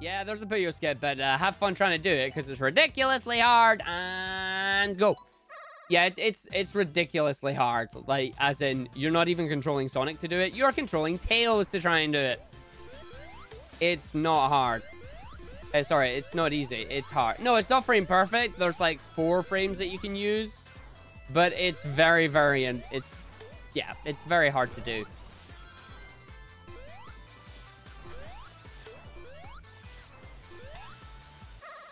Yeah, there's a Puyo skip, but uh, have fun trying to do it because it's ridiculously hard. And go. Yeah, it's, it's it's ridiculously hard. Like, as in, you're not even controlling Sonic to do it. You're controlling Tails to try and do it. It's not hard. Uh, sorry, it's not easy. It's hard. No, it's not frame perfect. There's like four frames that you can use. But it's very, very... And it's... Yeah, it's very hard to do.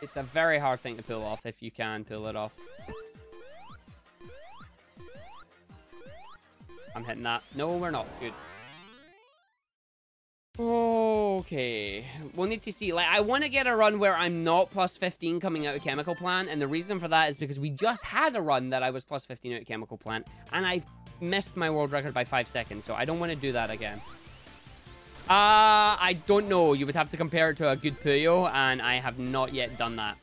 It's a very hard thing to pull off if you can pull it off. I'm hitting that. No, we're not. Good. Okay. We'll need to see. Like, I want to get a run where I'm not plus 15 coming out of Chemical Plant. And the reason for that is because we just had a run that I was plus 15 out of Chemical Plant. And I missed my world record by 5 seconds. So I don't want to do that again. Uh, I don't know. You would have to compare it to a good Puyo, and I have not yet done that.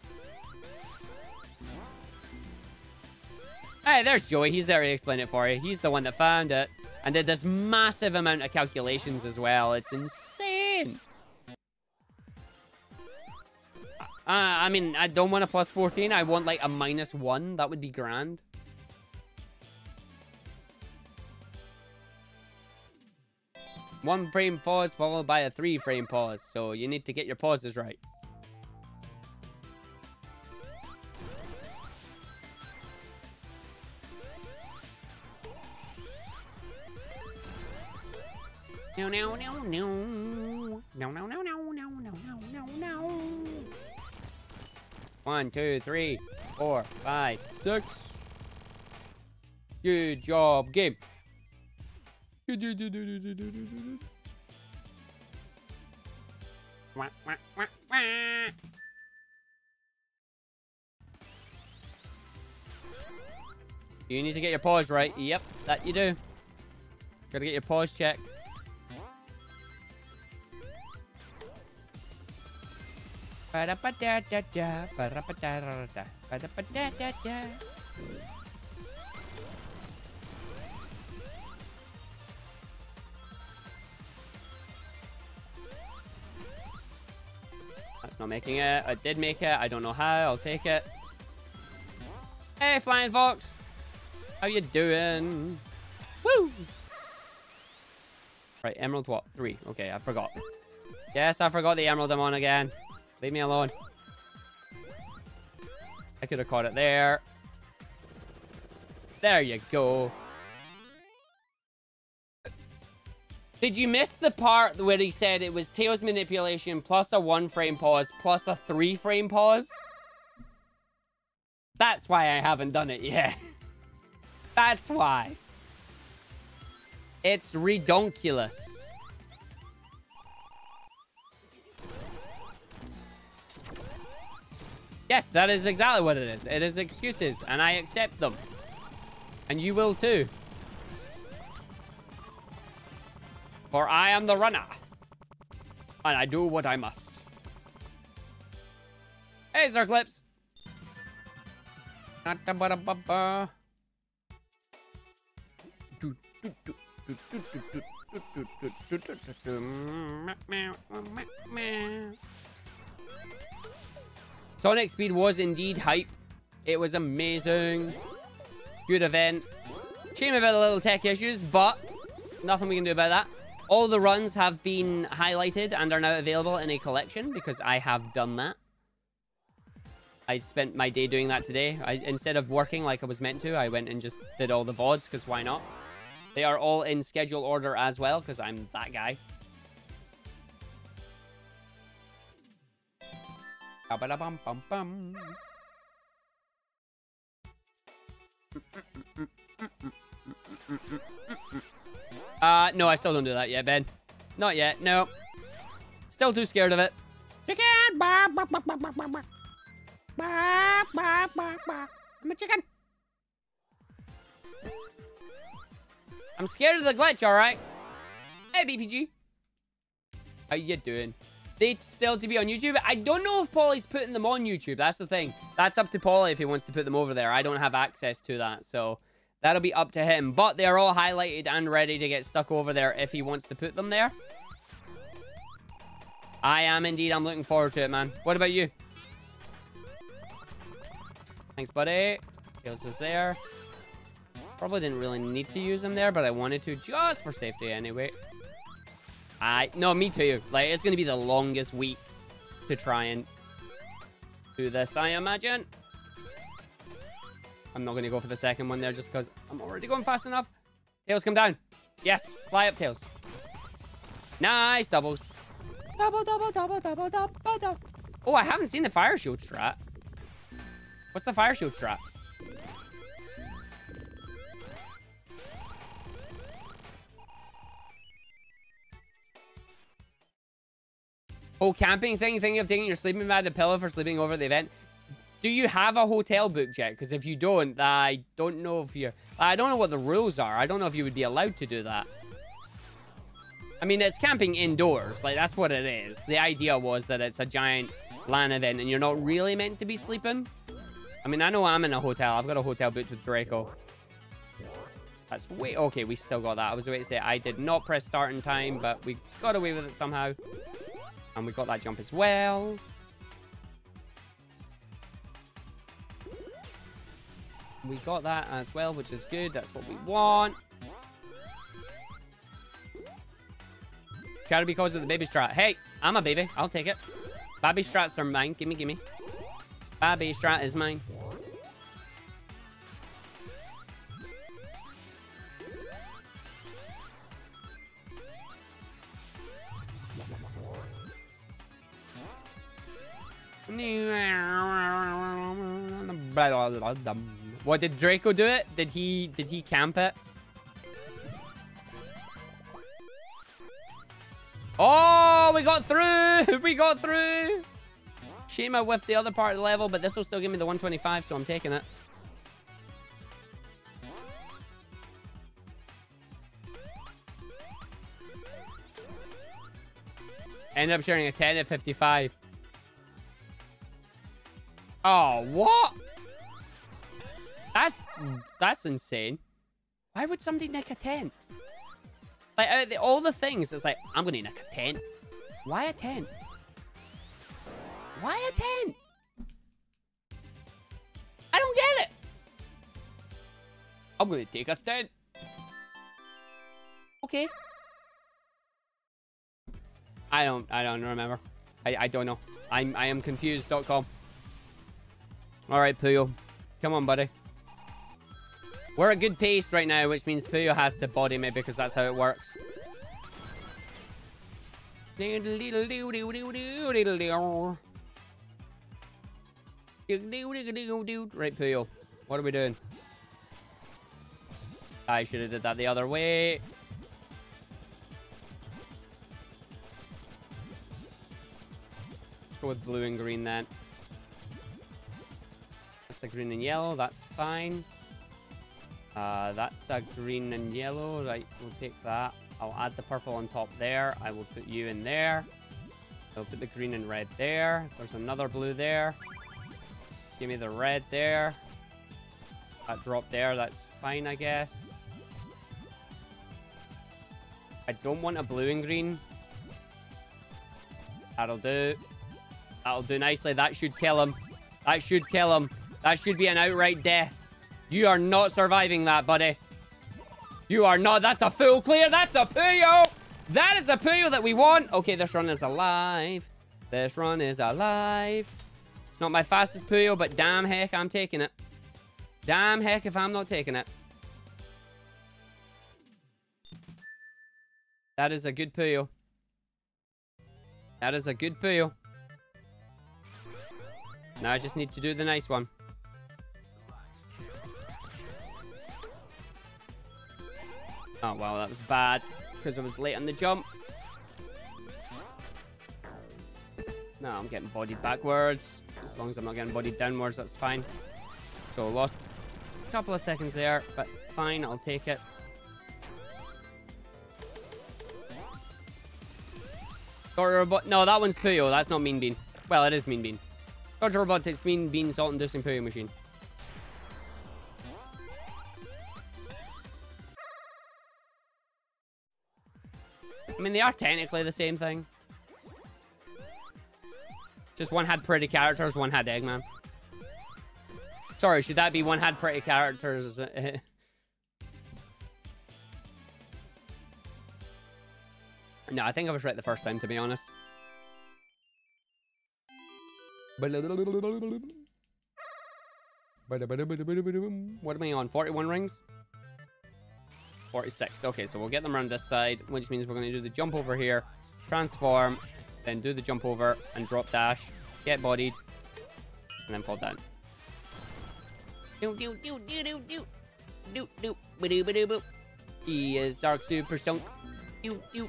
Hey, there's Joey. He's there to explain it for you. He's the one that found it. And did this massive amount of calculations as well. It's insane. Uh, I mean, I don't want a plus 14. I want like a minus 1. That would be grand. One frame pause followed by a three frame pause. So you need to get your pauses right. No, no, no, no. No, no, no, no, no, no, no, no, no. One, two, three, four, five, six. Good job, game. You need to get your paws right. Yep, that you do. Gotta get your paws checked. Not making it. I did make it. I don't know how. I'll take it. Hey, Flying Fox. How you doing? Woo! Right, Emerald what? Three. Okay, I forgot. Yes, I forgot the Emerald I'm on again. Leave me alone. I could have caught it there. There you go. Did you miss the part where he said it was Tails manipulation plus a one frame pause plus a three frame pause? That's why I haven't done it yet. That's why. It's redonkulous. Yes, that is exactly what it is. It is excuses, and I accept them. And you will too. For I am the runner. And I do what I must. Hey, Zerclips. Sonic Speed was indeed hype. It was amazing. Good event. Shame about the little tech issues, but nothing we can do about that. All the runs have been highlighted and are now available in a collection because I have done that. I spent my day doing that today. I, instead of working like I was meant to, I went and just did all the VODs because why not? They are all in schedule order as well because I'm that guy. Uh, no, I still don't do that yet, Ben. Not yet, no. Still too scared of it. Chicken! I'm a chicken. I'm scared of the glitch, alright? Hey, BPG. How you doing? They still to be on YouTube. I don't know if Polly's putting them on YouTube. That's the thing. That's up to Polly if he wants to put them over there. I don't have access to that, so that'll be up to him. But they're all highlighted and ready to get stuck over there if he wants to put them there. I am indeed. I'm looking forward to it, man. What about you? Thanks, buddy. Tails was there. Probably didn't really need to use them there, but I wanted to just for safety anyway. I no, me too. Like it's gonna be the longest week to try and do this, I imagine. I'm not gonna go for the second one there just because I'm already going fast enough. Tails, come down. Yes, fly up, Tails. Nice doubles. Double, double, double, double, double, double. Oh, I haven't seen the fire shield strat. What's the fire shield strat? Oh, camping thing, thinking of taking your sleeping bag and pillow for sleeping over the event. Do you have a hotel booked yet? Because if you don't, I don't know if you're... I don't know what the rules are. I don't know if you would be allowed to do that. I mean, it's camping indoors. Like, that's what it is. The idea was that it's a giant LAN event and you're not really meant to be sleeping. I mean, I know I'm in a hotel. I've got a hotel booked with Draco. That's way... Okay, we still got that. I was waiting to say I did not press start in time, but we got away with it somehow. And we got that jump as well. We got that as well, which is good. That's what we want. Be because of the baby strat. Hey, I'm a baby. I'll take it. Baby strats are mine. Gimme, gimme. Baby strat is mine. What did Draco do it? Did he did he camp it? Oh, we got through! We got through! Shame I whiffed the other part of the level, but this will still give me the 125, so I'm taking it. End up sharing a 10 at 55. Oh, what? That's that's insane. Why would somebody nick a tent? Like, uh, all the things, it's like, I'm gonna nick a tent. Why a tent? Why a tent? I don't get it. I'm gonna take a tent. Okay. I don't, I don't remember. I, I don't know. I'm, I am confused.com. All right, Puyo. Come on, buddy. We're at good pace right now, which means Puyo has to body me because that's how it works. Right, Puyo. What are we doing? I should have did that the other way. Let's go with blue and green then That's a green and yellow. That's fine. Uh, that's a green and yellow. Right, we'll take that. I'll add the purple on top there. I will put you in there. I'll put the green and red there. There's another blue there. Give me the red there. That drop there. That's fine, I guess. I don't want a blue and green. That'll do. That'll do nicely. That should kill him. That should kill him. That should be an outright death. You are not surviving that, buddy. You are not. That's a full clear. That's a Puyo. That is a Puyo that we want. Okay, this run is alive. This run is alive. It's not my fastest Puyo, but damn heck, I'm taking it. Damn heck if I'm not taking it. That is a good Puyo. That is a good Puyo. Now I just need to do the nice one. Oh, wow, that was bad. Because I was late on the jump. No, I'm getting bodied backwards. As long as I'm not getting bodied downwards, that's fine. So, lost a couple of seconds there, but fine, I'll take it. Dr. Robot. No, that one's Puyo. That's not Mean Bean. Well, it is Mean Bean. Dr. Robotnik's Mean Bean Salt and Inducing Puyo Machine. Mean, they are technically the same thing. Just one had pretty characters, one had Eggman. Sorry, should that be one had pretty characters? no, I think I was right the first time, to be honest. What am I on? 41 rings? 46. Okay, so we'll get them around this side, which means we're going to do the jump over here, transform, then do the jump over and drop dash, get bodied, and then fall down. Do do do do do do do do. He is Dark Super Sunk. Do do.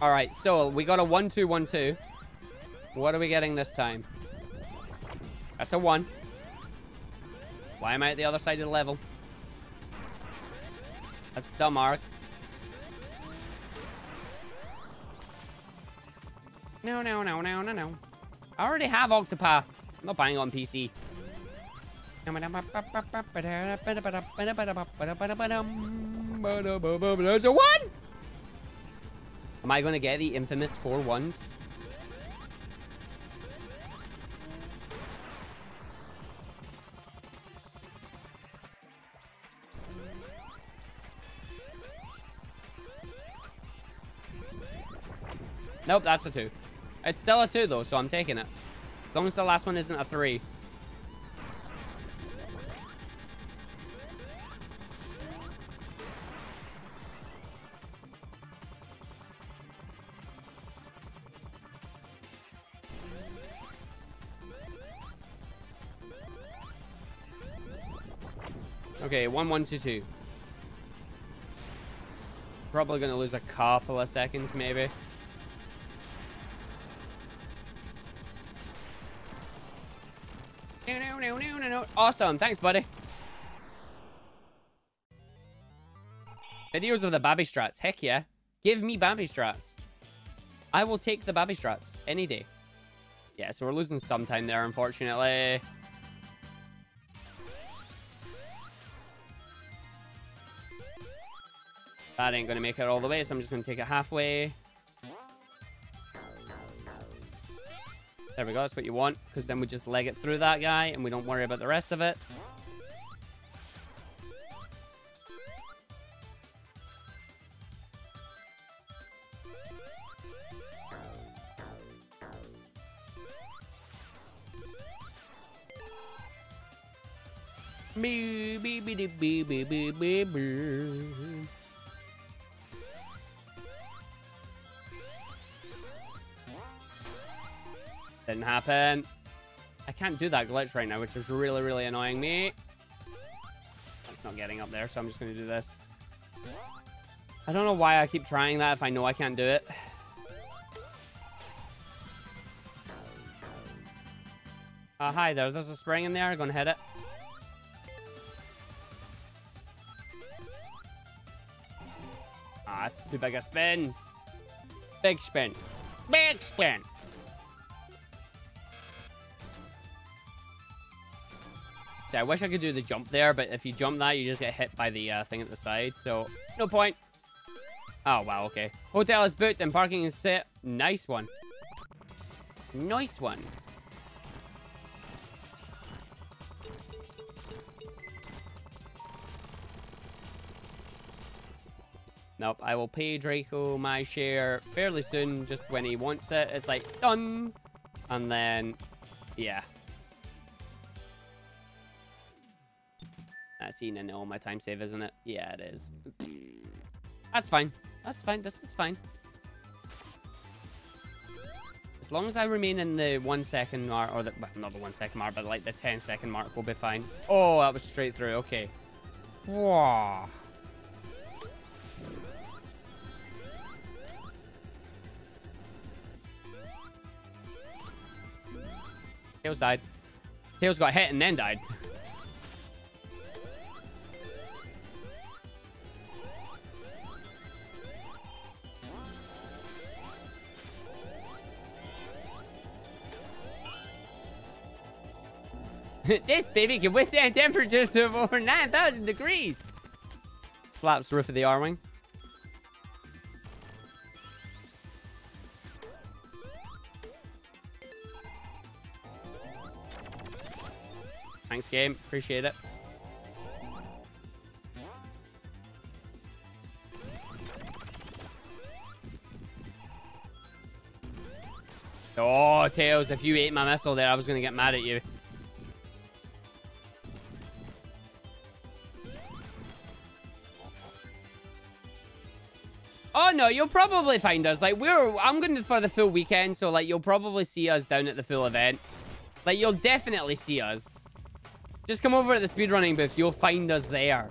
All right, so we got a one two one two. What are we getting this time? That's a one. Why am I at the other side of the level? That's dumb, Ark. No, no, no, no, no, no. I already have Octopath. I'm not buying on PC. There's a one! Am I to get the infamous four ones? Nope, that's a two. It's still a two, though, so I'm taking it. As long as the last one isn't a three. Okay, one, one, two, two. Probably gonna lose a couple of seconds, maybe. Awesome. Thanks, buddy. Videos of the Babby Strats. Heck yeah. Give me Babby Strats. I will take the Babby Strats any day. Yeah, so we're losing some time there, unfortunately. That ain't going to make it all the way, so I'm just going to take it halfway. There we go, that's what you want, because then we just leg it through that guy, and we don't worry about the rest of it. Didn't happen. I can't do that glitch right now, which is really, really annoying me. It's not getting up there, so I'm just going to do this. I don't know why I keep trying that if I know I can't do it. Uh, hi there. There's a spring in there. I'm going to hit it. Ah, that's too big a spin. Big spin. Big spin. I wish I could do the jump there, but if you jump that, you just get hit by the uh, thing at the side, so no point. Oh, wow, okay. Hotel is booked and parking is set. Nice one. Nice one. Nope, I will pay Draco my share fairly soon, just when he wants it. It's like, done! And then, yeah, seen in all my time save, isn't it? Yeah, it is. That's fine. That's fine. This is fine. As long as I remain in the one second mark, or the, well, not the one second mark, but like the 10 second mark, we'll be fine. Oh, that was straight through. Okay. Wow. Tails died. Tails got hit and then died. this baby can withstand temperatures of over 9,000 degrees. Slaps the roof of the R-Wing. Thanks, game. Appreciate it. Oh, Tails, if you ate my missile there, I was going to get mad at you. No, you'll probably find us. Like we're, I'm going for the full weekend, so like you'll probably see us down at the full event. Like you'll definitely see us. Just come over at the speedrunning booth. You'll find us there.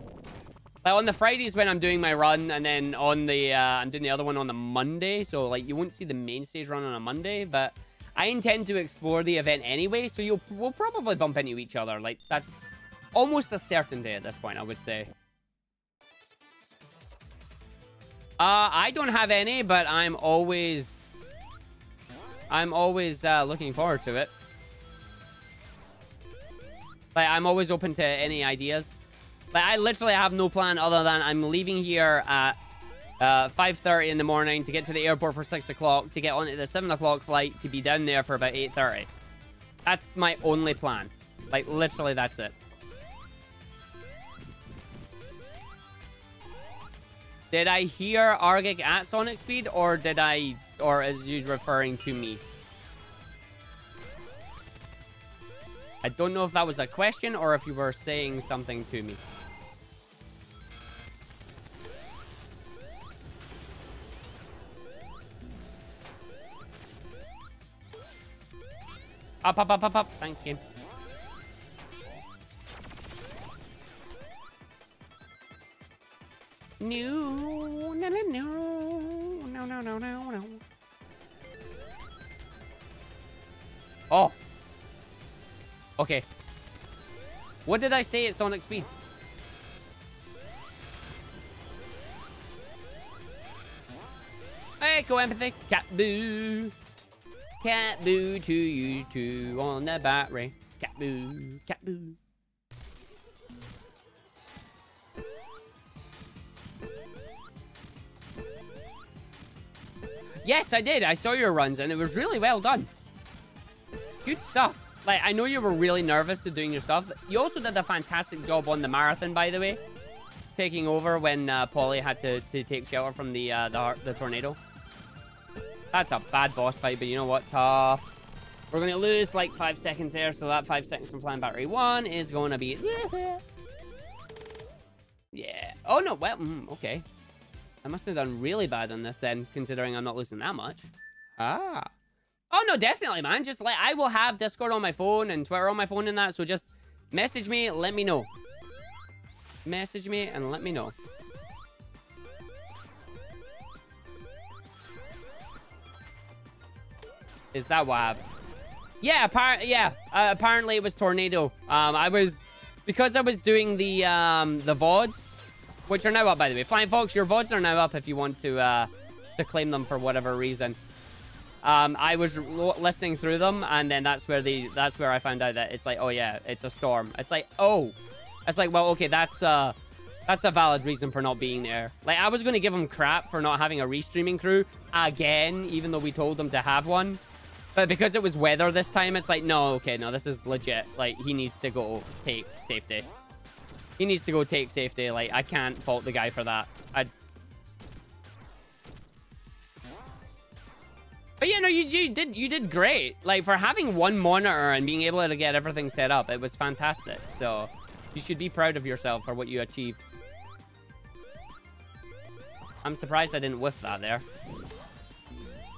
Like on the Fridays when I'm doing my run, and then on the uh, I'm doing the other one on the Monday. So like you won't see the main stage run on a Monday, but I intend to explore the event anyway. So you'll we'll probably bump into each other. Like that's almost a certainty at this point, I would say. Uh, I don't have any, but I'm always... I'm always uh, looking forward to it. Like, I'm always open to any ideas. Like, I literally have no plan other than I'm leaving here at uh, 5.30 in the morning to get to the airport for 6 o'clock, to get onto the 7 o'clock flight, to be down there for about 8.30. That's my only plan. Like, literally, that's it. Did I hear Argick at Sonic Speed, or did I, or is you referring to me? I don't know if that was a question or if you were saying something to me. Up, up, up, up, up. Thanks, game. No, no, no, no, no, no, no, no. Oh. Okay. What did I say at Sonic Speed? Echo empathy. Cat boo. Cat boo to you two on the battery. Cat boo. Cat boo. Yes, I did. I saw your runs, and it was really well done. Good stuff. Like, I know you were really nervous to doing your stuff. You also did a fantastic job on the marathon, by the way. Taking over when uh, Polly had to, to take shelter from the, uh, the, the tornado. That's a bad boss fight, but you know what? Tough. We're going to lose like five seconds there, so that five seconds from Flying Battery 1 is going to be... yeah. Oh, no. Well, mm, okay. I must have done really bad on this then, considering I'm not losing that much. Ah. Oh, no, definitely, man. Just like, I will have Discord on my phone and Twitter on my phone and that, so just message me, let me know. Message me and let me know. Is that Wab? Yeah, appar yeah. Uh, apparently it was Tornado. Um, I was... Because I was doing the, um, the VODs, which are now up, by the way. Fine, folks, your VODs are now up if you want to, uh, to claim them for whatever reason. Um, I was listening through them, and then that's where the that's where I found out that it's like, oh yeah, it's a storm. It's like, oh, it's like, well, okay, that's uh, that's a valid reason for not being there. Like, I was gonna give him crap for not having a restreaming crew again, even though we told them to have one. But because it was weather this time, it's like, no, okay, no, this is legit. Like, he needs to go take safety. He needs to go take safety. Like, I can't fault the guy for that. I... But yeah, no, you, you did you did great. Like, for having one monitor and being able to get everything set up, it was fantastic. So, you should be proud of yourself for what you achieved. I'm surprised I didn't whiff that there.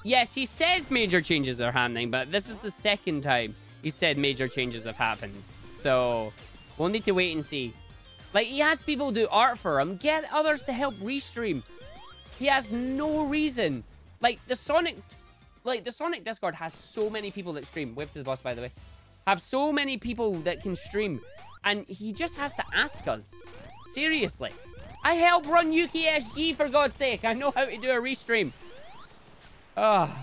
Yes, he says major changes are happening, but this is the second time he said major changes have happened. So, we'll need to wait and see. Like, he has people do art for him. Get others to help restream. He has no reason. Like, the Sonic... Like, the Sonic Discord has so many people that stream. Wave to the boss, by the way. Have so many people that can stream. And he just has to ask us. Seriously. I help run UKSG, for God's sake. I know how to do a restream. Oh.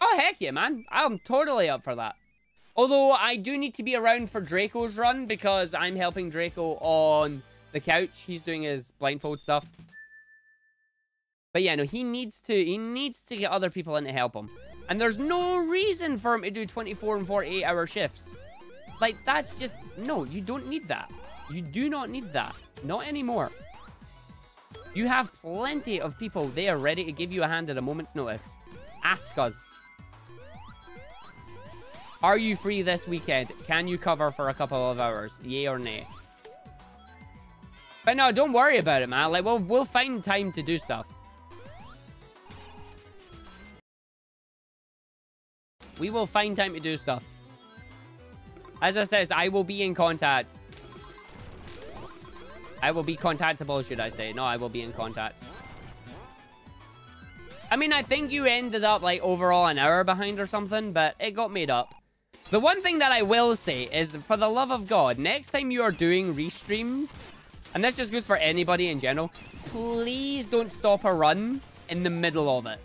Oh, heck yeah, man. I'm totally up for that. Although I do need to be around for Draco's run because I'm helping Draco on the couch. He's doing his blindfold stuff. But yeah, no, he needs to he needs to get other people in to help him. And there's no reason for him to do 24 and 48 hour shifts. Like, that's just... No, you don't need that. You do not need that. Not anymore. You have plenty of people there ready to give you a hand at a moment's notice. Ask us. Are you free this weekend? Can you cover for a couple of hours? Yay or nay? But no, don't worry about it, man. Like, we'll, we'll find time to do stuff. We will find time to do stuff. As I says, I will be in contact. I will be contactable, should I say. No, I will be in contact. I mean, I think you ended up, like, overall an hour behind or something, but it got made up. The one thing that I will say is, for the love of God, next time you are doing restreams, and this just goes for anybody in general, please don't stop a run in the middle of it.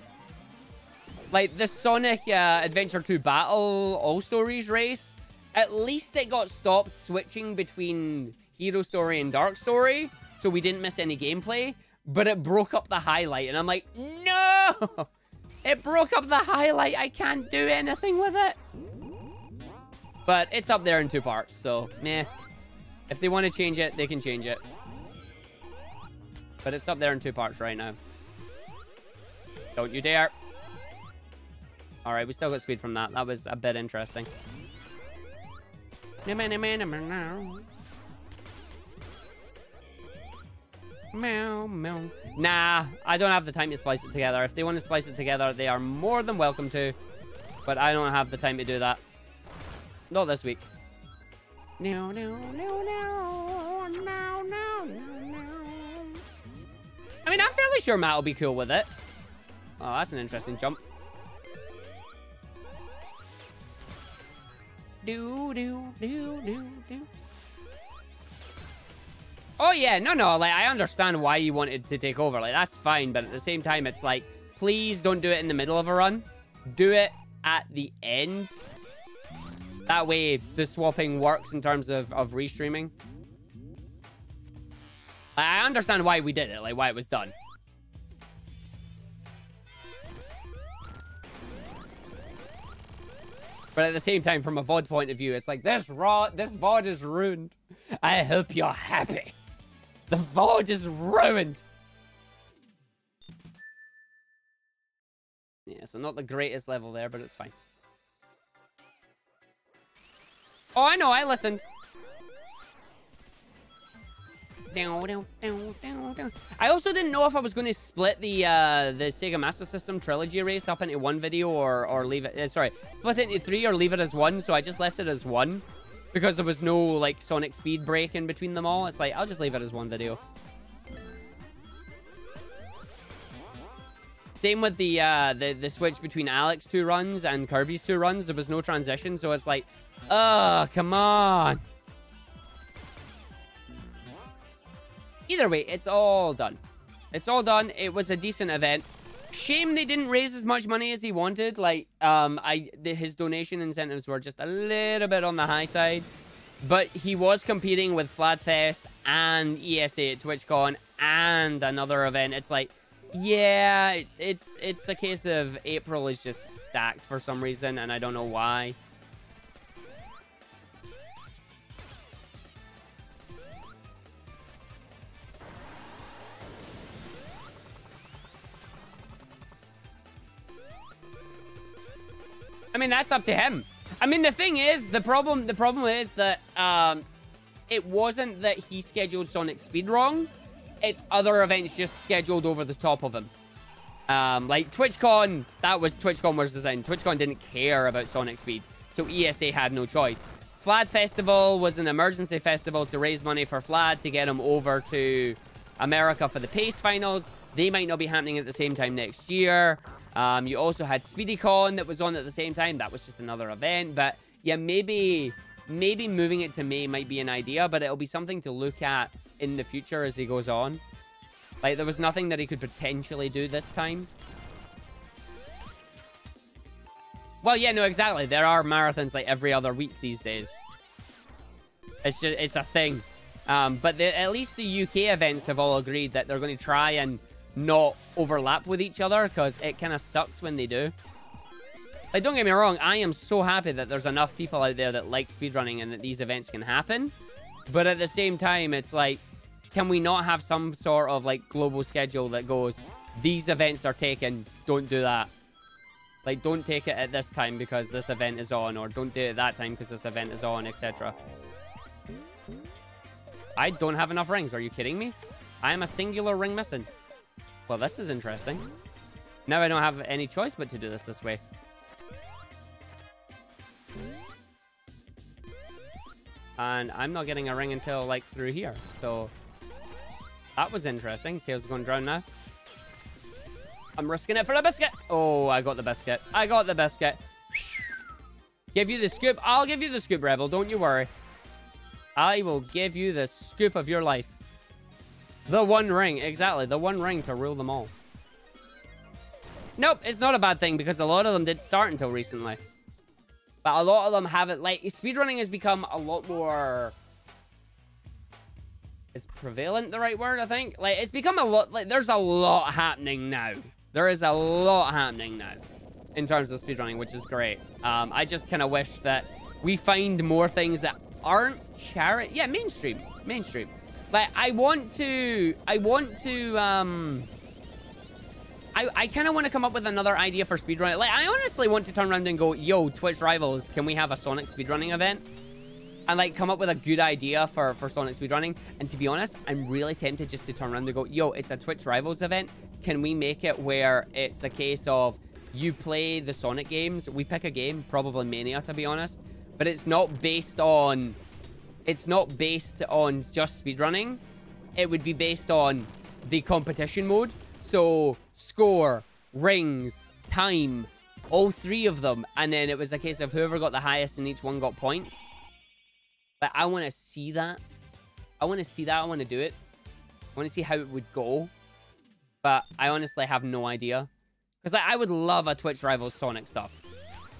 Like, the Sonic uh, Adventure 2 Battle All Stories race, at least it got stopped switching between Hero Story and Dark Story, so we didn't miss any gameplay, but it broke up the highlight, and I'm like, no! It broke up the highlight, I can't do anything with it. But it's up there in two parts, so, meh. If they want to change it, they can change it. But it's up there in two parts right now. Don't you dare. Alright, we still got speed from that. That was a bit interesting. Nah, I don't have the time to splice it together. If they want to splice it together, they are more than welcome to. But I don't have the time to do that. Not this week. No, no, no, no, no, no, no. I mean, I'm fairly sure Matt will be cool with it. Oh, that's an interesting jump. Do, do, do, do, do. Oh, yeah. No, no. Like, I understand why you wanted to take over. Like, that's fine. But at the same time, it's like, please don't do it in the middle of a run. Do it at the end. That way, the swapping works in terms of, of restreaming. I understand why we did it. Like, why it was done. But at the same time, from a VOD point of view, it's like, this raw, this VOD is ruined. I hope you're happy. The VOD is ruined. Yeah, so not the greatest level there, but it's fine. Oh, I know, I listened. I also didn't know if I was going to split the uh, the Sega Master System trilogy race up into one video or or leave it. Uh, sorry, split it into three or leave it as one. So I just left it as one because there was no like Sonic speed break in between them all. It's like I'll just leave it as one video. Same with the uh, the the switch between Alex two runs and Kirby's two runs. There was no transition, so it's like, oh come on. Either way, it's all done. It's all done. It was a decent event. Shame they didn't raise as much money as he wanted. Like, um, I the, his donation incentives were just a little bit on the high side. But he was competing with Fladfest and ESA at TwitchCon and another event. It's like, yeah, it's it's a case of April is just stacked for some reason, and I don't know why. I mean, that's up to him. I mean, the thing is, the problem the problem is that um, it wasn't that he scheduled Sonic Speed wrong. It's other events just scheduled over the top of him. Um, like TwitchCon, that was TwitchCon was designed. TwitchCon didn't care about Sonic Speed, so ESA had no choice. Flad Festival was an emergency festival to raise money for Flad to get him over to America for the PACE finals. They might not be happening at the same time next year. Um, you also had SpeedyCon that was on at the same time. That was just another event. But yeah, maybe maybe moving it to May might be an idea, but it'll be something to look at in the future as he goes on. Like, there was nothing that he could potentially do this time. Well, yeah, no, exactly. There are marathons like every other week these days. It's just, it's a thing. Um, but the, at least the UK events have all agreed that they're going to try and not overlap with each other because it kind of sucks when they do. Like, don't get me wrong, I am so happy that there's enough people out there that like speedrunning and that these events can happen. But at the same time, it's like, can we not have some sort of like global schedule that goes, these events are taken, don't do that. Like, don't take it at this time because this event is on, or don't do it at that time because this event is on, etc. I don't have enough rings. Are you kidding me? I am a singular ring missing. Well, this is interesting. Now I don't have any choice but to do this this way. And I'm not getting a ring until, like, through here. So, that was interesting. Tails going to drown now. I'm risking it for the biscuit. Oh, I got the biscuit. I got the biscuit. Give you the scoop. I'll give you the scoop, Rebel. Don't you worry. I will give you the scoop of your life. The one ring. Exactly. The one ring to rule them all. Nope. It's not a bad thing because a lot of them did start until recently. But a lot of them haven't. Like, speedrunning has become a lot more... Is prevalent the right word, I think? Like, it's become a lot... Like, there's a lot happening now. There is a lot happening now in terms of speedrunning, which is great. Um, I just kind of wish that we find more things that aren't charity. Yeah, mainstream. Mainstream. Like, I want to... I want to, um... I, I kind of want to come up with another idea for speedrunning. Like, I honestly want to turn around and go, yo, Twitch Rivals, can we have a Sonic speedrunning event? And, like, come up with a good idea for, for Sonic speedrunning. And to be honest, I'm really tempted just to turn around and go, yo, it's a Twitch Rivals event. Can we make it where it's a case of you play the Sonic games, we pick a game, probably Mania, to be honest. But it's not based on... It's not based on just speedrunning. It would be based on the competition mode. So, score, rings, time, all three of them. And then it was a case of whoever got the highest and each one got points. But I want to see that. I want to see that. I want to do it. I want to see how it would go. But I honestly have no idea. Because like, I would love a Twitch Rivals Sonic stuff.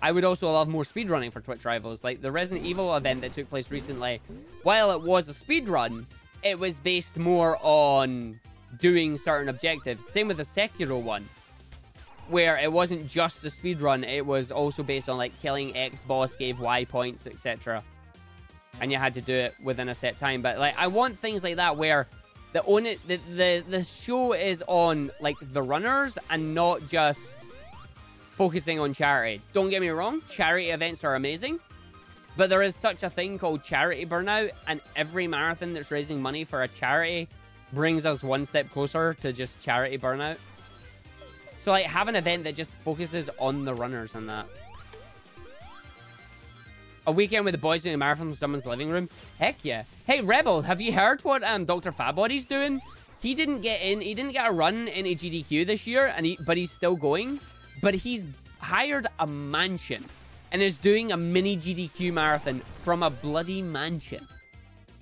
I would also love more speedrunning for Twitch Rivals. Like the Resident Evil event that took place recently, while it was a speedrun, it was based more on doing certain objectives. Same with the Sekiro one, where it wasn't just a speedrun, it was also based on like killing X boss gave Y points, etc. And you had to do it within a set time. But like I want things like that where the only the, the the show is on like the runners and not just focusing on charity. Don't get me wrong, charity events are amazing. But there is such a thing called charity burnout, and every marathon that's raising money for a charity brings us one step closer to just charity burnout. So, like, have an event that just focuses on the runners and that. A weekend with the boys doing a marathon in someone's living room? Heck yeah. Hey, Rebel, have you heard what um Dr. Fatbody's doing? He didn't get in, he didn't get a run in a GDQ this year, and he, but he's still going. But he's hired a mansion and is doing a mini GDQ marathon from a bloody mansion.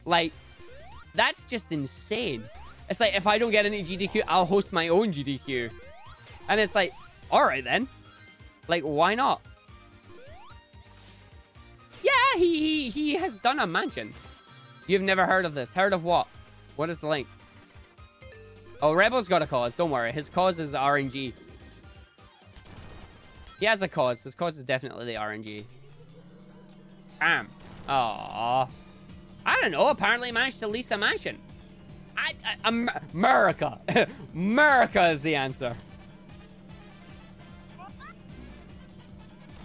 Like, that's just insane. It's like, if I don't get any GDQ, I'll host my own GDQ. And it's like, all right then. Like, why not? Yeah, he, he, he has done a mansion. You've never heard of this. Heard of what? What is the link? Oh, Rebel's got a cause. Don't worry. His cause is RNG. He has a cause. His cause is definitely the RNG. Bam. Aww. I don't know. Apparently managed to lease a mansion. I, I, America. America is the answer.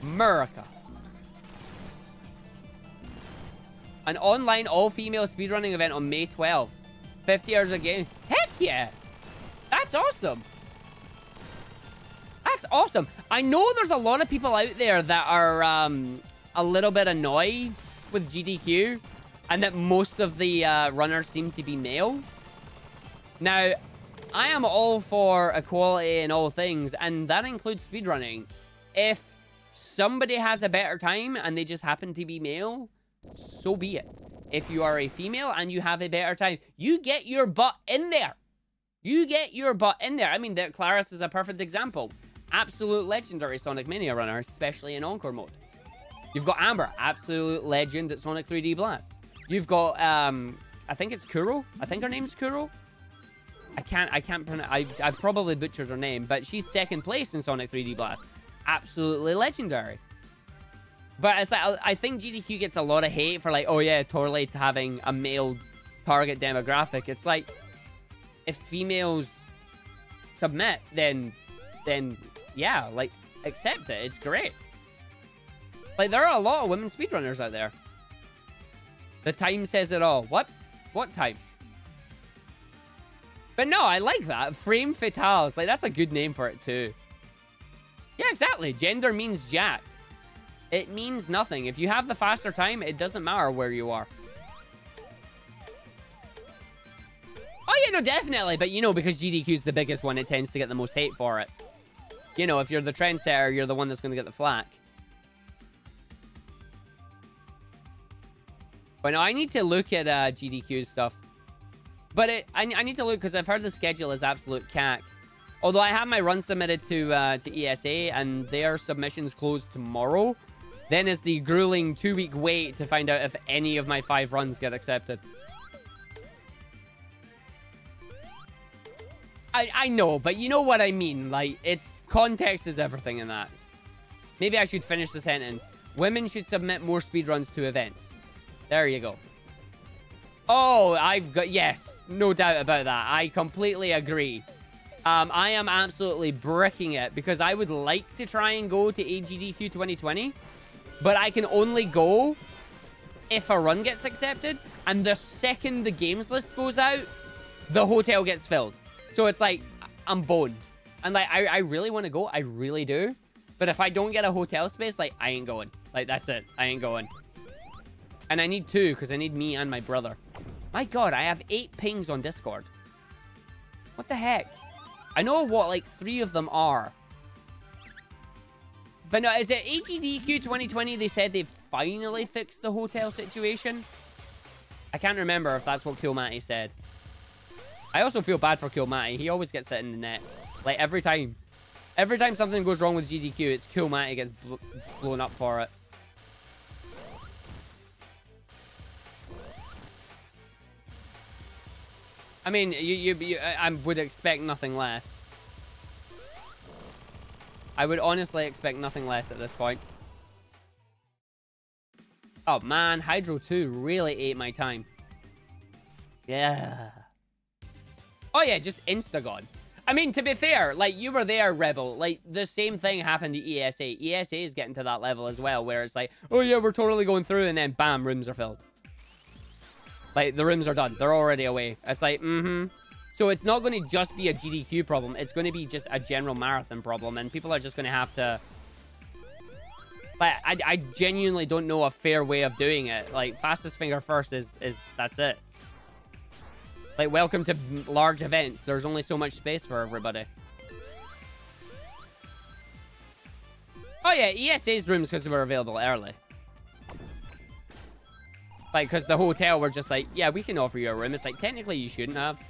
America. An online all-female speedrunning event on May 12th. 50 hours a game. Heck yeah. That's awesome. That's awesome. I know there's a lot of people out there that are um, a little bit annoyed with GDQ and that most of the uh, runners seem to be male. Now, I am all for equality in all things, and that includes speedrunning. If somebody has a better time and they just happen to be male, so be it. If you are a female and you have a better time, you get your butt in there. You get your butt in there. I mean, the Claris is a perfect example. Absolute legendary Sonic Mania runner, especially in Encore mode. You've got Amber, absolute legend at Sonic 3D Blast. You've got, um, I think it's Kuro. I think her name's Kuro. I can't, I can't pronounce, I, I've probably butchered her name, but she's second place in Sonic 3D Blast. absolutely legendary. But it's like, I think GDQ gets a lot of hate for like, oh yeah, totally having a male target demographic. It's like, if females submit, then, then yeah, like, accept it. It's great. Like, there are a lot of women speedrunners out there. The time says it all. What? What time? But no, I like that. Frame Fatales. Like, that's a good name for it, too. Yeah, exactly. Gender means jack. It means nothing. If you have the faster time, it doesn't matter where you are. Oh, yeah, no, definitely. But, you know, because GDQ is the biggest one, it tends to get the most hate for it. You know, if you're the trendsetter, you're the one that's going to get the flack. But no, I need to look at uh, GDQ stuff. But it, I, I need to look because I've heard the schedule is absolute cack. Although I have my run submitted to uh, to ESA and their submissions close tomorrow. Then is the grueling two-week wait to find out if any of my five runs get accepted. I, I know, but you know what I mean. Like, it's... Context is everything in that. Maybe I should finish the sentence. Women should submit more speedruns to events. There you go. Oh, I've got... Yes, no doubt about that. I completely agree. Um, I am absolutely bricking it because I would like to try and go to AGDQ 2020, but I can only go if a run gets accepted, and the second the games list goes out, the hotel gets filled. So it's like, I'm boned. And like, I, I really want to go. I really do. But if I don't get a hotel space, like, I ain't going. Like, that's it. I ain't going. And I need two, because I need me and my brother. My god, I have eight pings on Discord. What the heck? I know what, like, three of them are. But no, is it AGDQ 2020 they said they've finally fixed the hotel situation? I can't remember if that's what Kilmatty said. I also feel bad for Kilmatty. He always gets it in the net. Like, every time. Every time something goes wrong with GDQ, it's Kilmatty gets bl blown up for it. I mean, you, you, you, I would expect nothing less. I would honestly expect nothing less at this point. Oh man, Hydro 2 really ate my time. Yeah. Oh yeah, just Instagon. I mean, to be fair, like, you were there, Rebel. Like, the same thing happened to ESA. ESA is getting to that level as well, where it's like, oh yeah, we're totally going through, and then bam, rooms are filled. Like, the rooms are done. They're already away. It's like, mm-hmm. So it's not going to just be a GDQ problem. It's going to be just a general marathon problem. And people are just going to have to... Like, I, I genuinely don't know a fair way of doing it. Like, fastest finger first is, is that's it. Like, welcome to large events. There's only so much space for everybody. Oh yeah, ESA's rooms because they were available early. Like, because the hotel were just like, yeah, we can offer you a room. It's like, technically you shouldn't have.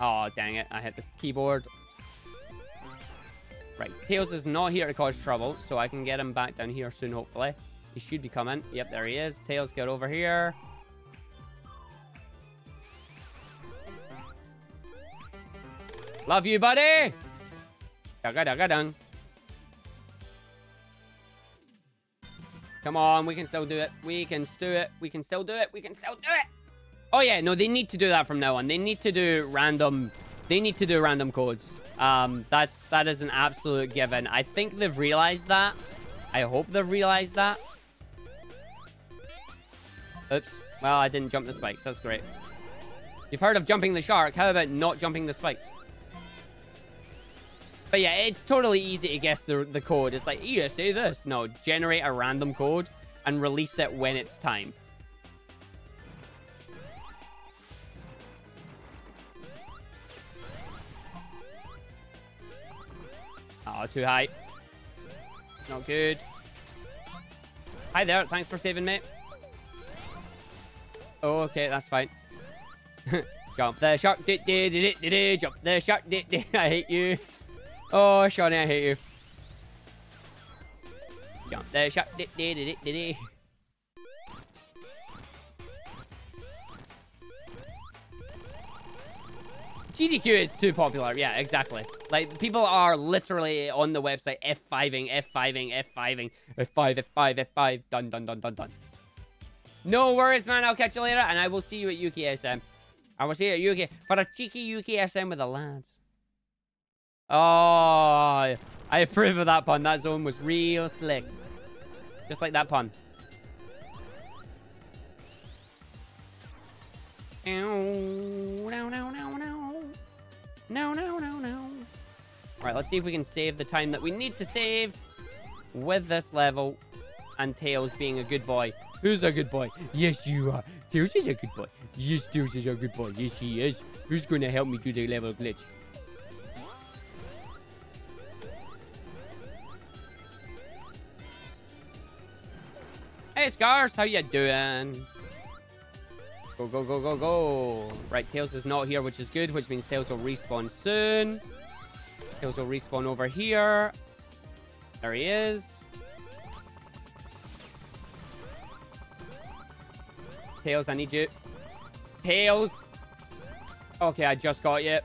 Oh, dang it. I hit the keyboard. Right, Tails is not here to cause trouble, so I can get him back down here soon, hopefully. He should be coming. Yep, there he is. Tails, get over here. Love you, buddy! Come on, we can still do it. We can do it. We can still do it. We can still do it. Oh yeah, no, they need to do that from now on. They need to do random. They need to do random codes. Um, that's that is an absolute given. I think they've realized that. I hope they've realized that. Oops. Well, I didn't jump the spikes. That's great. You've heard of jumping the shark. How about not jumping the spikes? But yeah, it's totally easy to guess the, the code. It's like, yeah, say this. No, generate a random code and release it when it's time. Oh, too high. Not good. Hi there. Thanks for saving me. Oh, okay. That's fine. Jump the shark. Did, did, did, did, did, jump the shark. Did, did. I hate you. Oh, Shawnee, I hate you. Jump the shark. Did, did, did, did, did. GDQ is too popular. Yeah, exactly. Like, people are literally on the website F5ing, F5ing, F5ing, F5, F5, F5, done, done, done, done, done. No worries, man. I'll catch you later, and I will see you at UKSG. I will see you at UK for a cheeky UKSG with the lads. Oh, I approve of that pun. That zone was real slick. Just like that pun. No, no, no, no, no. No, no, no, no. Alright, let's see if we can save the time that we need to save with this level and Tails being a good boy. Who's a good boy? Yes, you are. Tails is a good boy. Yes, Tails is a good boy. Yes, he is. Who's going to help me do the level glitch? Hey, Scars, how you doing? Go, go, go, go, go. Right, Tails is not here, which is good, which means Tails will respawn soon. Tails will respawn over here. There he is. Tails, I need you. Tails! Okay, I just got you.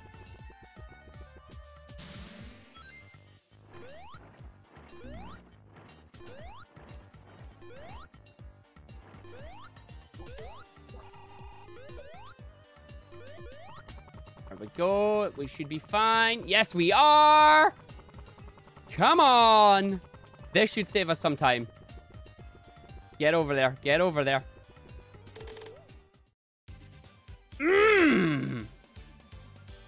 There we go. We should be fine. Yes, we are. Come on. This should save us some time. Get over there. Get over there.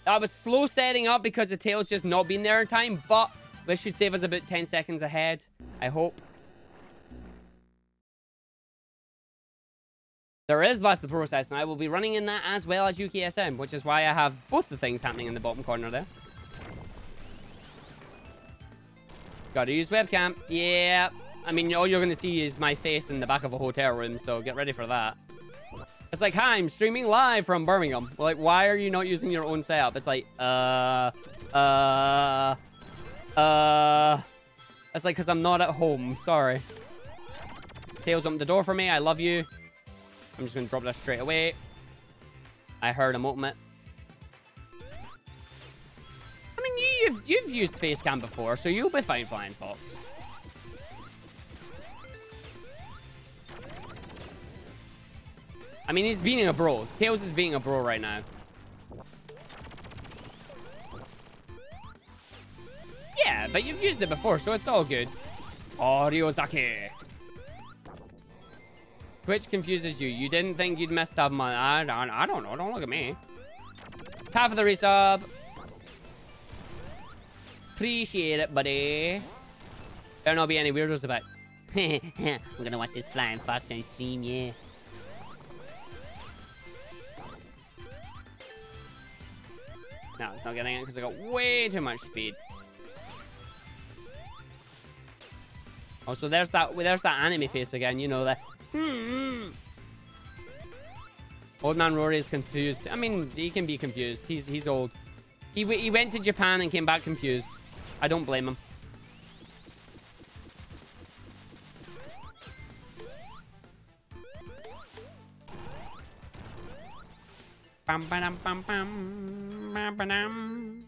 That was slow setting up because the tail's just not been there in time, but this should save us about 10 seconds ahead. I hope. There is Blast the Process, and I will be running in that as well as UKSG, which is why I have both the things happening in the bottom corner there. Gotta use webcam. Yeah. I mean, all you're gonna see is my face in the back of a hotel room, so get ready for that. It's like, hi, I'm streaming live from Birmingham. Like, why are you not using your own setup? It's like, uh, uh, uh. It's like, because I'm not at home. Sorry. Tails opened the door for me. I love you. I'm just going to drop that straight away. I heard him open it. I mean, you've, you've used face cam before, so you'll be fine, Flying Fox. I mean, he's being a bro. Tails is being a bro right now. Yeah, but you've used it before, so it's all good. Oh, Ryozaki. Twitch confuses you. You didn't think you'd messed up my... I don't, I don't know. Don't look at me. Half of the resub. Appreciate it, buddy. There not be any weirdos about. I'm gonna watch this flying fox on stream, yeah. No, it's not getting it because I got way too much speed. Oh, so there's that there's that anime face again, you know that. Hmm. Old man Rory is confused. I mean, he can be confused. He's he's old. He he went to Japan and came back confused. I don't blame him. Bam bam bam bam nam.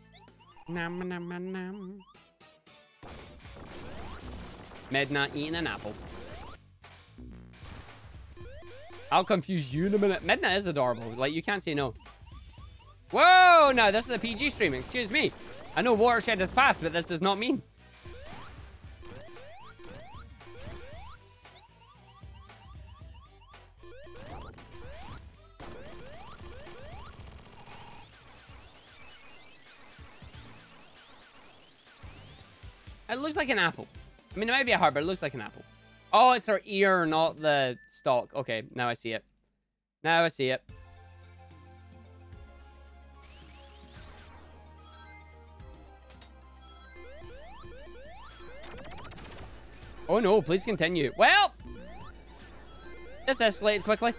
Medna eating an apple. I'll confuse you in a minute. Medna is adorable. Like, you can't say no. Whoa! No, this is a PG stream. Excuse me. I know Watershed has passed, but this does not mean. It looks like an apple. I mean, it might be a heart, but it looks like an apple. Oh, it's her ear, not the stalk. Okay, now I see it. Now I see it. Oh no, please continue. Well, this escalated quickly.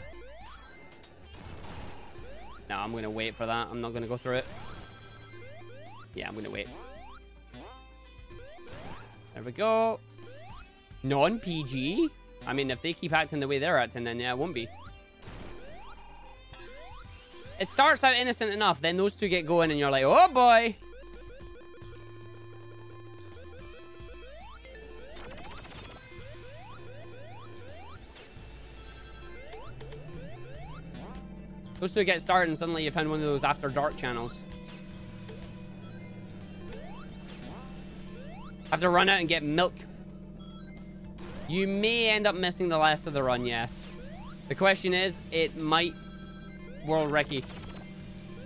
No, I'm going to wait for that. I'm not going to go through it. Yeah, I'm going to wait. There we go. Non-PG? I mean, if they keep acting the way they're acting, then yeah, it won't be. it starts out innocent enough, then those two get going and you're like, oh boy. Those two get started and suddenly you found one of those after dark channels. Have to run out and get milk. You may end up missing the last of the run, yes. The question is, it might World Recce.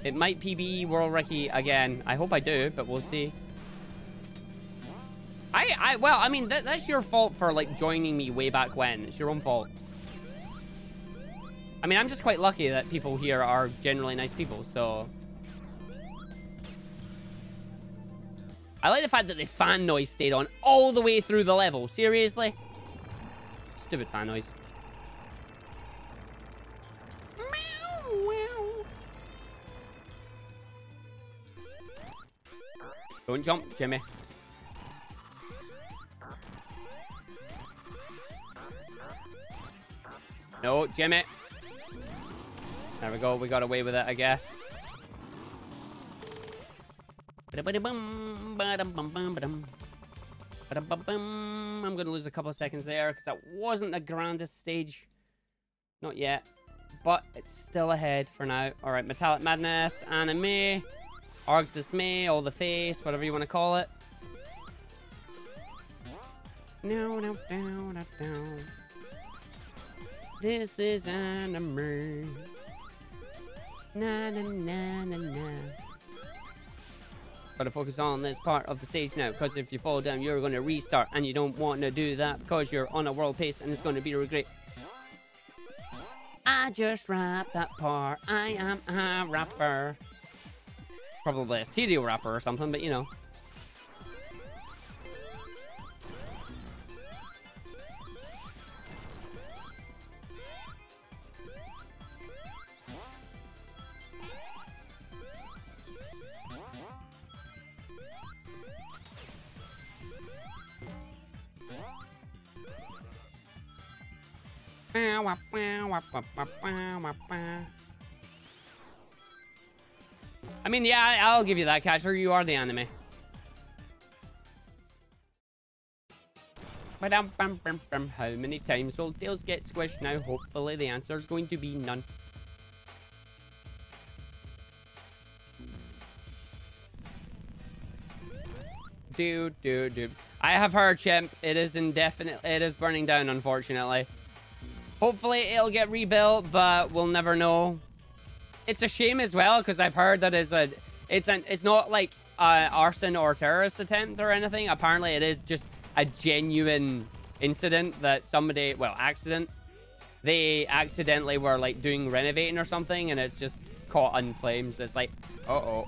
It might PB World Recce again. I hope I do, but we'll see. I, I, well, I mean, that, that's your fault for, like, joining me way back when. It's your own fault. I mean, I'm just quite lucky that people here are generally nice people, so... I like the fact that the fan noise stayed on all the way through the level. Seriously? Stupid fan noise. Don't jump, Jimmy. No, Jimmy. There we go. We got away with it, I guess. I'm going to lose a couple of seconds there because that wasn't the grandest stage. Not yet. But it's still ahead for now. All right, Metallic Madness, Anime, Arg's Dismay, All the Face, whatever you want to call it. No, no, no, no, no. This is anime. Na na na na na. Gotta focus on this part of the stage now, because if you fall down, you're gonna restart, and you don't want to do that because you're on a world pace, and it's gonna be a regret. I just rap that part. I am a rapper. Probably a serial rapper or something, but you know. I mean, yeah, I'll give you that, Catcher. You are the anime. How many times will Tails get squished now? Hopefully the answer is going to be none. Dude, dude, dude. I have heard, Chimp. It is indefinite. It is burning down, unfortunately. Hopefully it'll get rebuilt, but we'll never know. It's a shame as well, because I've heard that it's a, it's an, it's not like uh, arson or terrorist attempt or anything. Apparently it is just a genuine incident that somebody, well, accident. They accidentally were like doing renovating or something, and it's just caught in flames. It's like, uh-oh.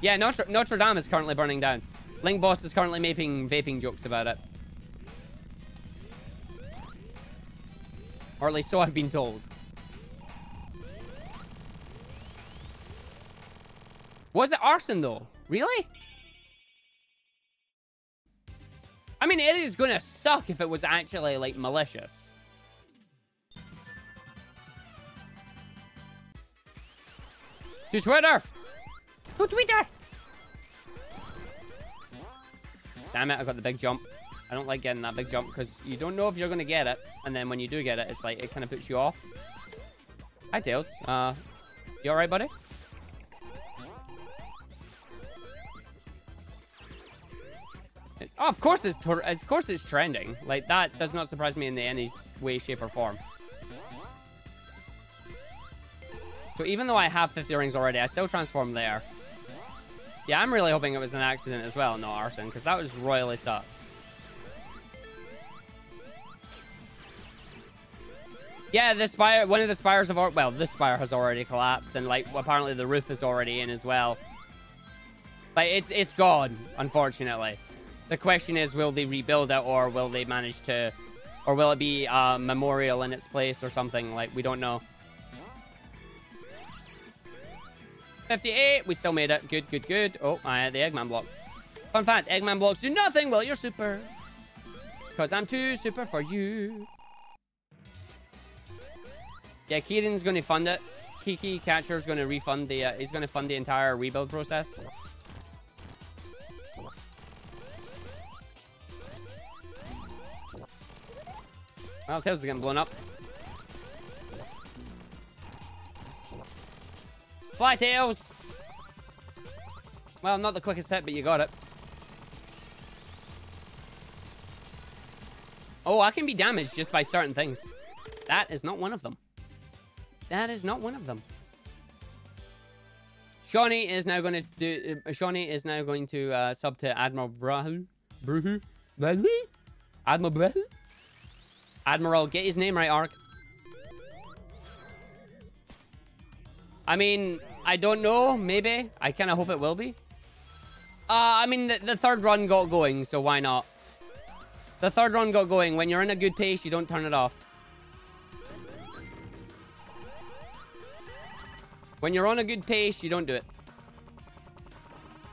Yeah, Notre, Notre Dame is currently burning down. Link Boss is currently making vaping jokes about it. Or at least so I've been told. Was it arson, though? Really? I mean, it is gonna suck if it was actually, like, malicious. To Twitter! To Twitter! Damn it, I got the big jump. I don't like getting that big jump because you don't know if you're going to get it. And then when you do get it, it's like, it kind of puts you off. Hi, Tails. Uh, you alright, buddy? Oh, of course it's of course it's trending. Like that does not surprise me in any way, shape, or form. So even though I have 50 rings already, I still transform there. Yeah, I'm really hoping it was an accident as well, no arson, because that was royally sucked. Yeah, the spire, one of the spires already. well, this spire has already collapsed, and like apparently the roof is already in as well. Like it's it's gone, unfortunately. The question is, will they rebuild it, or will they manage to, or will it be a memorial in its place or something? Like we don't know. 58, we still made it. Good, good, good. Oh, I had the Eggman block. Fun fact, Eggman blocks do nothing while you're super. Because I'm too super for you. Yeah, Kieran's going to fund it. Kiki Catcher is going to refund the... Uh, he's going to fund the entire rebuild process. Well, Tails is getting blown up. Fly Tails! Well, not the quickest hit, but you got it. Oh, I can be damaged just by certain things. That is not one of them. That is not one of them. Shawnee is now going to do. Uh, Shawnee is now going to uh, sub to Admiral Brahu. Bruhu. Admiral Brahu. Admiral, get his name right, Ark. I mean, I don't know. Maybe. I kind of hope it will be. Uh, I mean, the, the third run got going, so why not? The third run got going. When you're in a good pace, you don't turn it off. When you're on a good pace, you don't do it.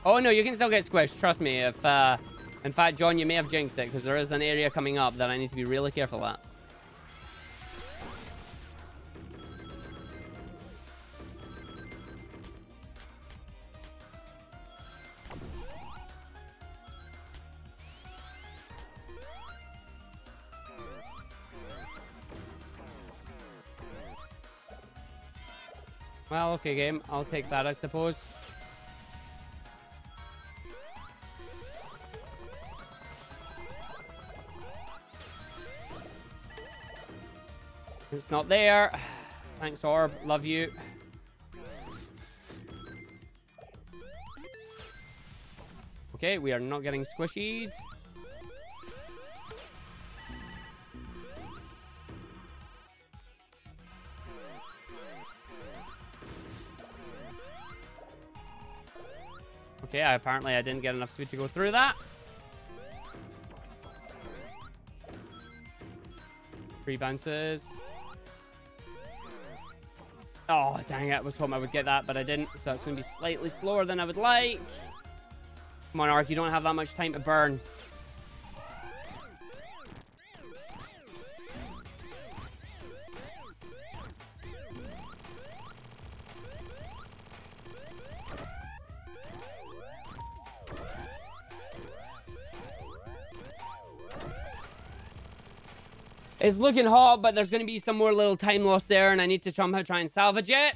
Oh, no, you can still get squished. Trust me. If, uh... In fact, John, you may have jinxed it, because there is an area coming up that I need to be really careful at. Well, okay, game. I'll take that, I suppose. It's not there. Thanks, Orb. Love you. Okay, we are not getting squishied. Okay, apparently I didn't get enough speed to go through that. Three bounces. Oh, dang it. I was hoping I would get that, but I didn't. So it's going to be slightly slower than I would like. Come on, Ark. You don't have that much time to burn. It's looking hot, but there's going to be some more little time loss there, and I need to somehow try and salvage it.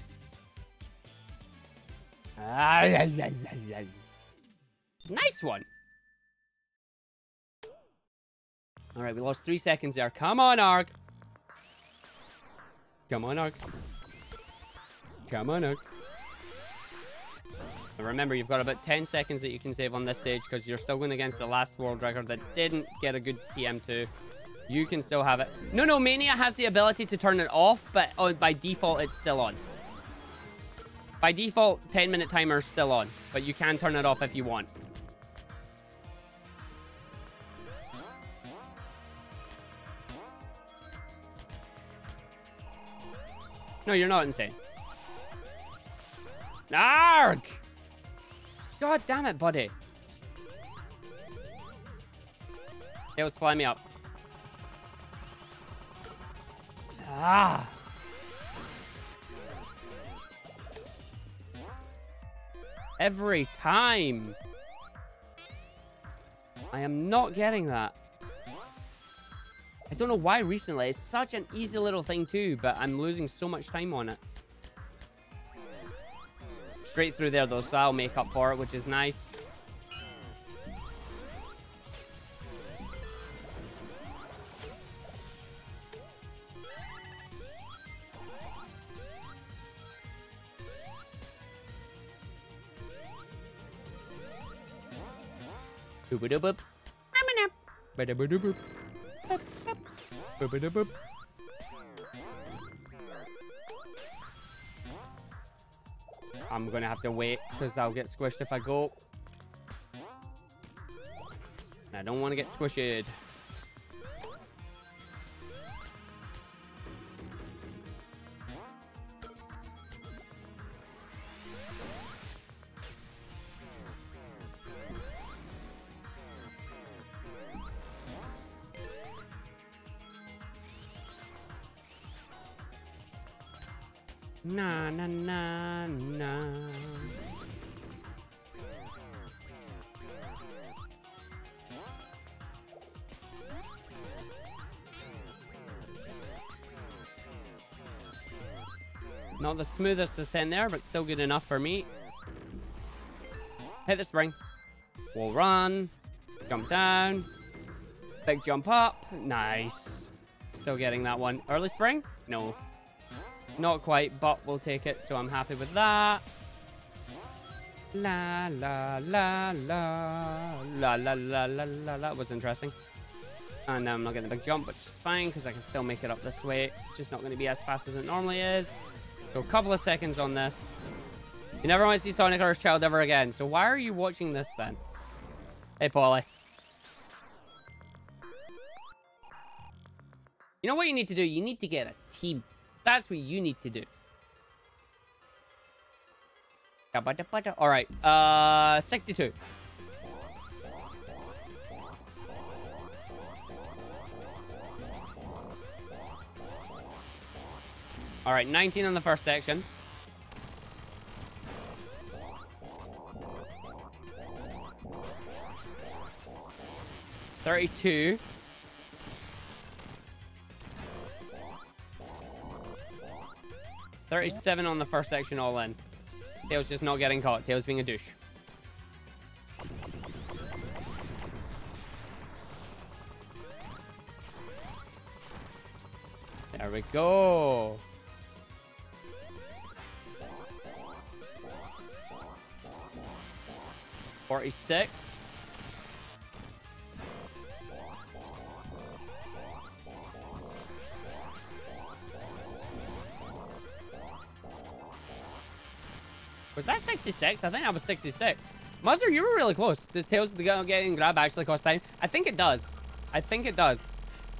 Nice one. All right, we lost three seconds there. Come on, Ark. Come on, Ark. Come on. And remember, you've got about 10 seconds that you can save on this stage because you're still going against the last world record that didn't get a good TM2. You can still have it. No, no, Mania has the ability to turn it off, but oh, by default, it's still on. By default, 10 minute timer is still on, but you can turn it off if you want. No, you're not insane. Arg! God damn it, buddy. It was fly me up. Ah. Every time. I am not getting that. I don't know why recently. It's such an easy little thing too, but I'm losing so much time on it. Straight through there though, so that'll make up for it, which is nice. I'm gonna have to wait because I'll get squished if I go. I don't want to get squished. The smoothest ascent there, but still good enough for me. Hit the spring. We'll run. Jump down. Big jump up. Nice. Still getting that one. Early spring? No. Not quite, but we'll take it, so I'm happy with that. La la la la la la la la la That was interesting. And I'm not getting the big jump, which is fine because I can still make it up this way. It's just not going to be as fast as it normally is. So a couple of seconds on this. You never want to see Sonic his child ever again. So why are you watching this then? Hey, Paulie. You know what you need to do? You need to get a team. That's what you need to do. All right. Uh, 62. All right, 19 on the first section. Thirty-two. Thirty-seven on the first section all in. Tails just not getting caught. Tails being a douche. There we go. 46. Was that 66? I think that was 66. Muzzer, you were really close. Does Tails the Gun getting grab actually cost time? I think it does. I think it does.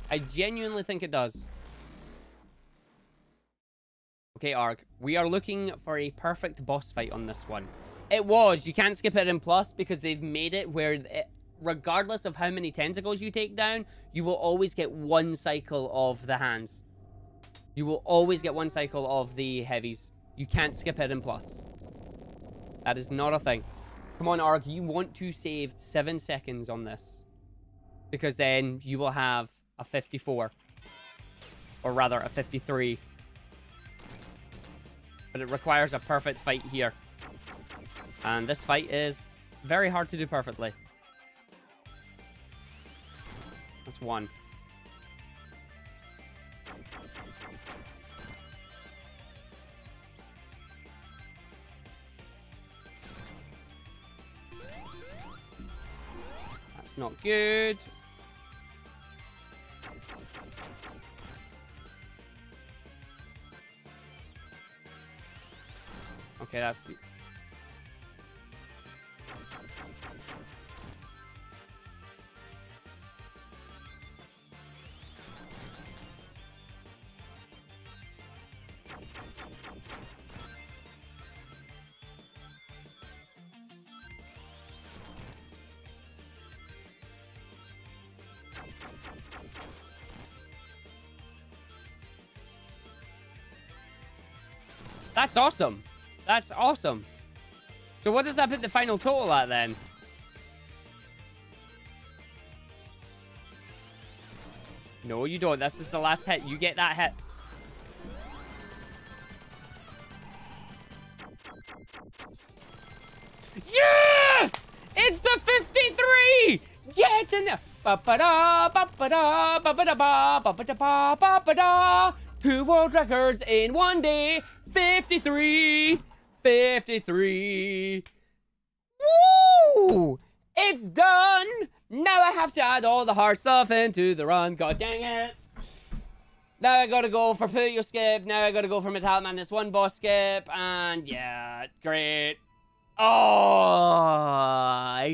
I genuinely think it does. Okay, Arg. We are looking for a perfect boss fight on this one. It was. You can't skip it in Plus because they've made it where it, regardless of how many tentacles you take down, you will always get one cycle of the hands. You will always get one cycle of the heavies. You can't skip it in Plus. That is not a thing. Come on, Arg. You want to save seven seconds on this. Because then you will have a 54. Or rather, a 53. But it requires a perfect fight here. And this fight is very hard to do perfectly. That's one. That's not good. Okay, that's That's awesome. That's awesome. So what does that put the final total at then? No, you don't. This is the last hit. You get that hit. Yes! It's the 53! Get in there! Ba ba da ba ba Two world records in one day. 53. 53. Woo! It's done. Now I have to add all the hard stuff into the run. God dang it. Now I gotta go for Puyo skip. Now I gotta go for Metal Madness 1 boss skip. And yeah, great. Oh,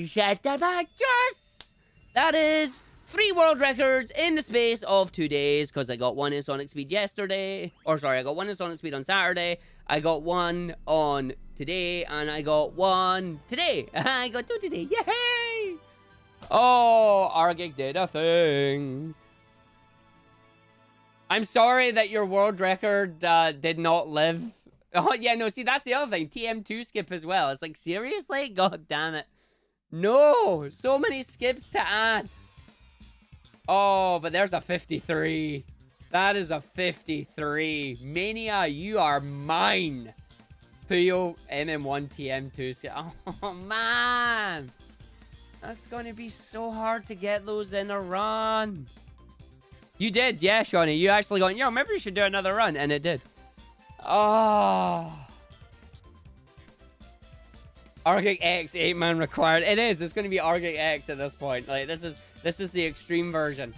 shut the just. That is three world records in the space of two days because I got one in Sonic Speed yesterday. Or sorry, I got one in Sonic Speed on Saturday. I got one on today, and I got one today. I got two today. Yay! Oh, Argick did a thing. I'm sorry that your world record uh, did not live Oh, yeah, no, see, that's the other thing. TM2 skip as well. It's like, seriously? God damn it. No! So many skips to add. Oh, but there's a 53. That is a 53. Mania, you are mine. Puyo, MM1, TM2 skip. Oh, man. That's going to be so hard to get those in a run. You did, yeah, Shawnee. You actually going, yo, maybe you should do another run. And it did. Oh. Arctic X, eight man required. It is. It's going to be Arctic X at this point. Like this is this is the extreme version.